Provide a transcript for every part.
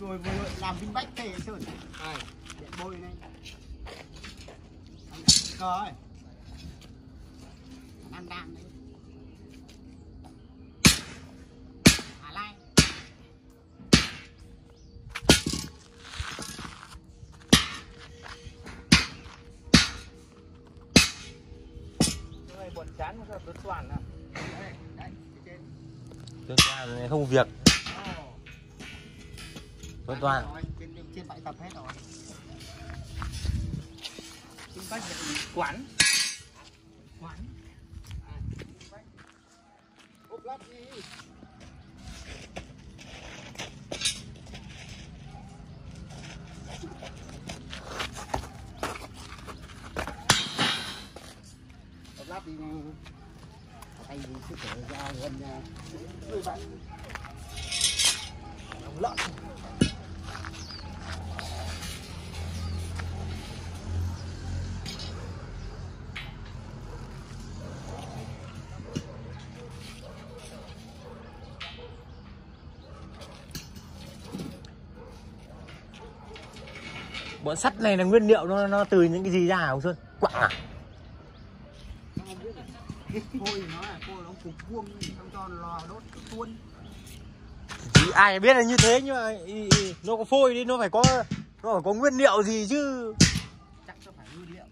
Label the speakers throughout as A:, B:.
A: rồi vừa làm vinh bách thế sơn
B: ai?
A: Điện bôi này. Cơ ấy đang đang đấy. Hà Lai
B: cái này buồn chán sao đứt toàn à?
A: Đấy đấy trên.
C: Tuấn Toàn này không việc. Tuấn Toàn.
A: Trên trên bãi tập hết rồi.
B: Chúng ta quán.
A: Quán. Ốp lát đi. Ốp lắp đi tay gì sức khỏe ra gần nhà. Người bạn. Lợn.
C: Bọn sắt này là nguyên liệu nó nó từ những cái gì ra hả ông Xuân? Quặng à?
A: Nó là nó cục vuông xong cho lò đốt tuôn
C: Thì ai biết là như thế nhưng mà ý- ý, nó có phôi đi nó phải có nó phải có nguyên liệu gì chứ
A: chắc nó phải nguyên liệu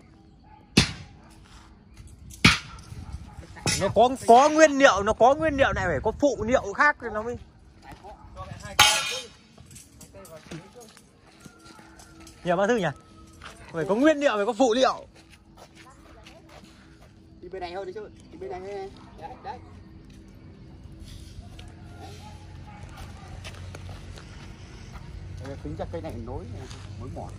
C: nó có có nguyên liệu nó có nguyên liệu này phải có phụ liệu khác thì nó mới
A: Phải có.
B: cho lại hai cây chứ hai cây vào chín chứ
C: nhờ bác thư nhỉ? Phải có nguyên liệu phải có phụ liệu.
A: Đi bên này thôi đi chứ. Đi bên này đấy, đấy. Đấy, tính chắc cây này nối nối mỏi.